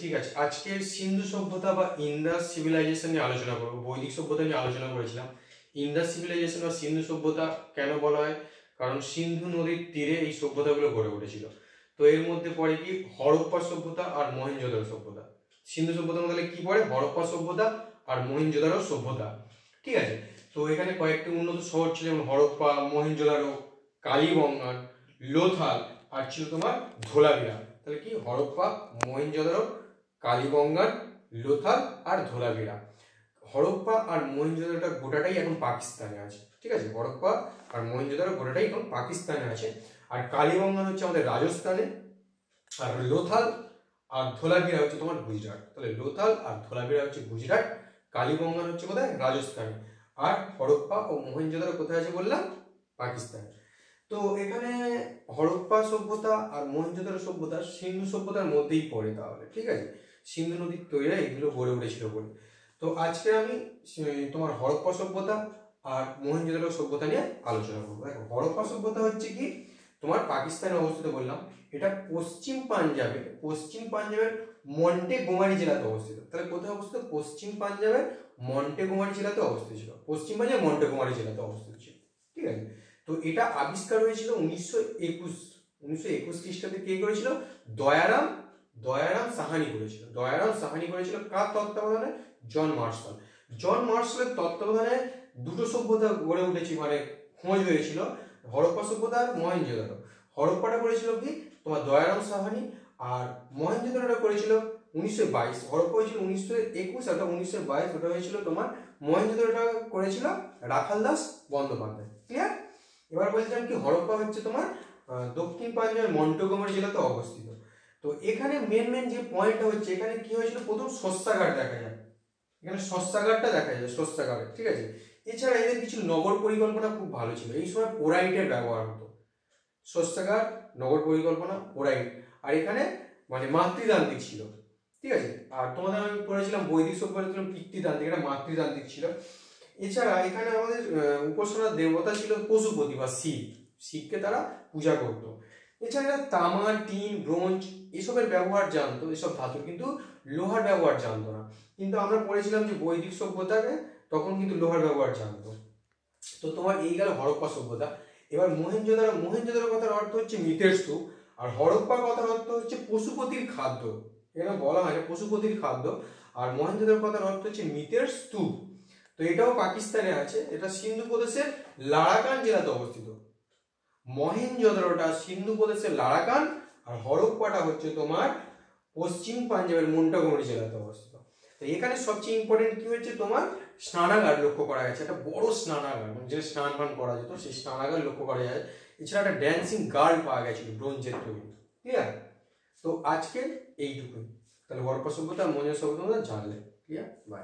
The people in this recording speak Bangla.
ঠিক আছে আজকে সিন্ধু সভ্যতা বা ইন্দাস সিভিলাইজেশন নিয়ে আলোচনা করব, বৈদিক সভ্যতা নিয়ে আলোচনা করেছিলাম। ইন্দাস সিভিলাইজেশন বা সিন্ধু সভ্যতা কেন বলা হয়? কারণ সিন্ধু নদীর তীরে এই সভ্যতাগুলো গড়ে উঠেছিল। তো এর মধ্যে পড়ে কি? হরপ্পা সভ্যতা আর মহেঞ্জোদারো সভ্যতা। সিন্ধু সভ্যতার মধ্যে কি পড়ে? হরপ্পা সভ্যতা আর মহেঞ্জোদারো সভ্যতা। ঠিক আছে, তো এখানে কয়েকটি উন্নত শহর ছিল, যেমন হরপ্পা মহেঞ্জোদারো কালীবঙ্গান লোথাল, আর ছিল তোমার ধোলাবিরা তাহলে কি? হরপ্পা মহেঞ্জোদারো কালীবঙ্গান লোথাল আর ধোলাবিরা হরপ্পা আর মহেঞ্জোদারোটা গোটাটাই এখন পাকিস্তানে আছে, ঠিক আছে? হরপ্পা আর মহেঞ্জোদারো গোটাটাই এখন পাকিস্তানে আছে। আর কালীগঙ্গা হচ্ছে আমাদের রাজস্থানে, আর লোথাল আর ধোলাভিরা হচ্ছে তোমার গুজরাট। তাহলে লোথাল আর ধোলাভিরা হচ্ছে গুজরাট, কালীগঙ্গা হচ্ছে কোথায়? রাজস্থানে। আর হরপ্পা ও মহেঞ্জোদারো কোথায় আছে বললাম? পাকিস্তানে। তো এখানে হরপ্পা সভ্যতা আর মহেঞ্জোদারো সভ্যতা সিন্ধু সভ্যতার মধ্যেই পড়ে তাহলে, ঠিক আছে? সিন্ধু নদীর তৈরি এগুলো গড়ে উঠেছিল বলে। তো আজকে আমি তোমার হরপ্পা সভ্যতা আর মহেঞ্জোদারো সভ্যতা নিয়ে আলোচনা করব। দেখো, হরপ্পা সভ্যতা হচ্ছে কি, তোমার পাকিস্তানে অবস্থিত বললাম, এটা পশ্চিম পাঞ্জাবে, পশ্চিম পাঞ্জাবের মন্টে গোমারি জেলাতে অবস্থিত। তাহলে কোথায় অবস্থিত? পশ্চিম পাঞ্জাবের মন্টে গোমারি জেলাতে অবস্থিত ছিল। পশ্চিম পাঞ্জাব মন্টে গোমারি জেলাতে অবস্থিত ছিল। ঠিক আছে? তো এটা আবিষ্কার হয়েছিল উনিশশো একুশ উনিশশো একুশ খ্রিস্টাব্দে কে করেছিল? দয়ারাম দয়ারাম সাহানি করেছিল। দয়ারাম সাহানি করেছিল কার তত্ত্বাবধানে? John Marshall. জন মার্শালের তত্ত্বাবধানে দুটো সভ্যতা গড়ে উঠেছি মানে খোঁজ হয়েছিল, হরপ্পা সভ্যতা আর মহেঞ্জোদারো হরপ্পাটা করেছিল কি? তোমার দয়ারাম সাহানি আর মহেঞ্জোদারোটা করেছিল উনিশশো বাইশ। হরপ্পা হয়েছিল উনিশশো একুশ, আর উনিশশো বাইশ ওটা হয়েছিল তোমার মহেঞ্জোদারোটা করেছিল রাখাল দাস বন্দ্যোপাধ্যায়। ক্লিয়ার এবার বলছিলাম কি, হরপ্পা হচ্ছে তোমার দক্ষিণ পাঞ্জাবের মন্টগোমারি জেলাতে অবস্থিত। তো এখানে মেন মেন যে পয়েন্টটা হচ্ছে, এখানে কি হয়েছিল? প্রথম শস্যাগার দেখা যায়। এখানে শস্যাগারটা দেখা যায় শস্যাগারে ঠিক আছে? এছাড়া এদের কিছু নগর পরিকল্পনা খুব ভালো ছিল। এই সময় পোরাইটের ব্যবহার হতো। শস্যাগার নগর পরিকল্পনা, পোরাইট। আর এখানে মানে মাতৃতান্ত্রিক ছিল, ঠিক আছে? আর তোমাদের আমি পড়েছিলাম বৈদিক সভ্যতা পিতৃতান্ত্রিক এটা মাতৃতান্ত্রিক ছিল। এছাড়া এখানে আমাদের উপাসনার দেবতা ছিল পশুপতি বা শিব। শিবকে তারা পূজা করত। এছাড়া তামা টিন, ব্রোঞ্জ এসবের ব্যবহার জানতো, এসব ধাতু কিন্তু লোহার ব্যবহার জানতো না। কিন্তু আমরা পড়েছিলাম যে বৈদিক সভ্যতাকে তখন কিন্তু লোহার ব্যবহার জানতো। তো তোমার এই গেল হরপ্পা সভ্যতা। এবার মহেঞ্জোদারো মহেঞ্জোদারো কথার অর্থ হচ্ছে মৃতের স্তূপ আর হরপ্পা কথার অর্থ হচ্ছে পশুপতির খাদ্য। এখানে বলা হয় পশুপতির খাদ্য, আর মহেঞ্জোদারো কথার অর্থ হচ্ছে মৃতের স্তূপ। তো এটাও পাকিস্তানে আছে, এটা সিন্ধু প্রদেশের লারাকান জেলাতে অবস্থিত। মহেঞ্জোদারোটা সিন্ধু প্রদেশের লারাকান আর হরপ্পাটা হচ্ছে তোমার পশ্চিম পাঞ্জাবের মুন্টাগমরি জেলাতে অবস্থিত। তো এখানে সবচেয়ে ইম্পর্টেন্ট কি হচ্ছে তোমার? স্নানাগার লক্ষ্য করা গেছে। একটা বড় স্নানাগার মানে যেটা স্নান পান করা যেত, সেই স্নানাগার লক্ষ্য করা যায়। এছাড়া একটা ড্যান্সিং গার্ল পাওয়া গেছিল ব্রোঞ্জের তৈরি। ক্লিয়ার তো আজকে এইটুকুই। তাহলে হরপ্পা সভ্যতা মঞ্জুর সভ্যতা, জানলে। Clear by